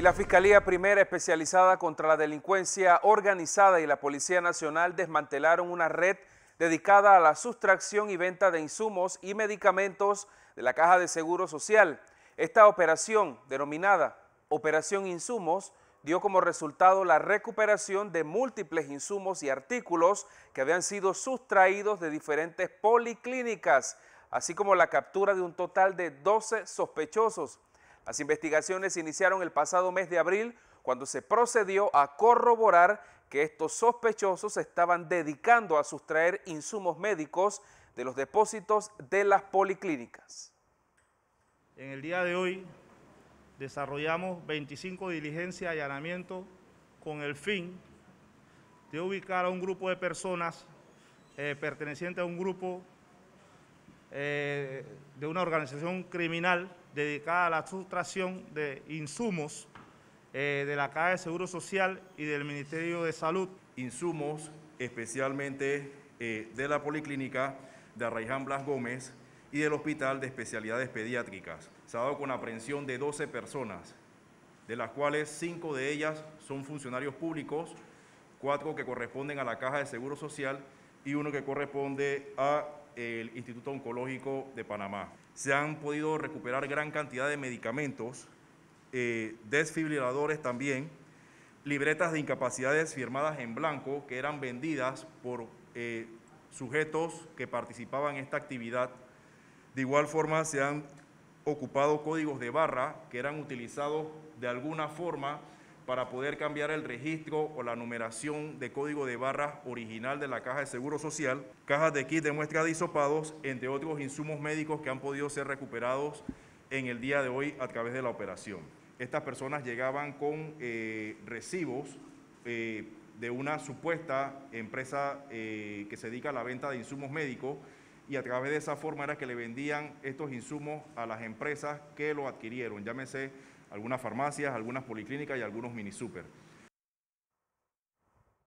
Y la Fiscalía Primera especializada contra la delincuencia organizada y la Policía Nacional desmantelaron una red dedicada a la sustracción y venta de insumos y medicamentos de la Caja de Seguro Social. Esta operación, denominada Operación Insumos, dio como resultado la recuperación de múltiples insumos y artículos que habían sido sustraídos de diferentes policlínicas, así como la captura de un total de 12 sospechosos. Las investigaciones iniciaron el pasado mes de abril cuando se procedió a corroborar que estos sospechosos estaban dedicando a sustraer insumos médicos de los depósitos de las policlínicas. En el día de hoy desarrollamos 25 diligencias y allanamientos con el fin de ubicar a un grupo de personas eh, pertenecientes a un grupo eh, de una organización criminal dedicada a la sustracción de insumos eh, de la Caja de Seguro Social y del Ministerio de Salud. Insumos especialmente eh, de la Policlínica de Arraiján Blas Gómez y del Hospital de Especialidades Pediátricas. Se ha dado con aprehensión de 12 personas, de las cuales 5 de ellas son funcionarios públicos, 4 que corresponden a la Caja de Seguro Social y uno que corresponde a el Instituto Oncológico de Panamá. Se han podido recuperar gran cantidad de medicamentos, eh, desfibriladores también, libretas de incapacidades firmadas en blanco que eran vendidas por eh, sujetos que participaban en esta actividad. De igual forma se han ocupado códigos de barra que eran utilizados de alguna forma para poder cambiar el registro o la numeración de código de barras original de la caja de seguro social, cajas de kit de muestra de hisopados, entre otros insumos médicos que han podido ser recuperados en el día de hoy a través de la operación. Estas personas llegaban con eh, recibos eh, de una supuesta empresa eh, que se dedica a la venta de insumos médicos y a través de esa forma era que le vendían estos insumos a las empresas que lo adquirieron, llámese algunas farmacias, algunas policlínicas y algunos mini super.